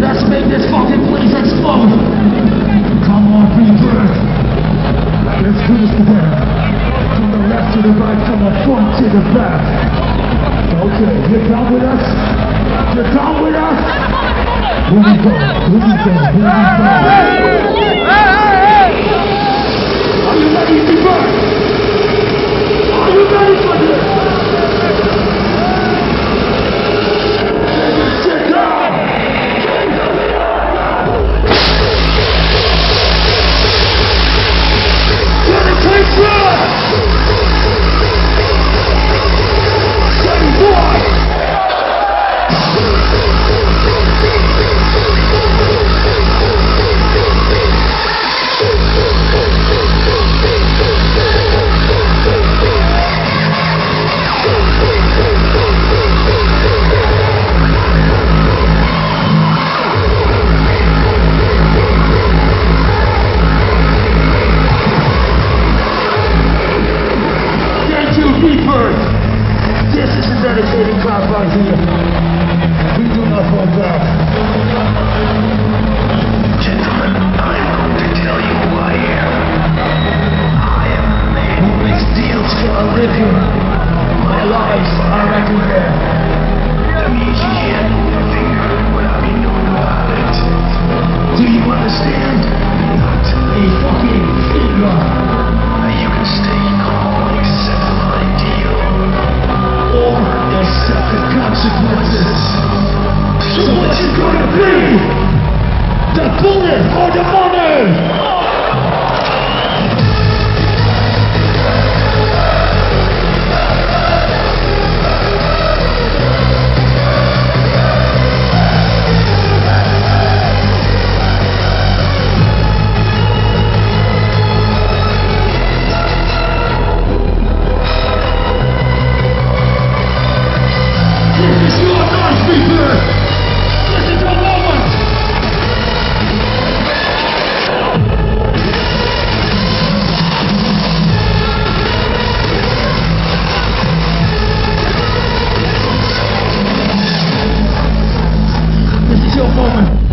Let's make this fucking place explode. Come on, rebirth. Let's do this together. From the left to the right, from the front to the back. Okay, you're down with us? You're down with us? Here we go, here we go, here we go. Clap right here. We do not hold. Gentlemen, I'm going to tell you who I am. I am the man Who makes deals for a living? for the your moment.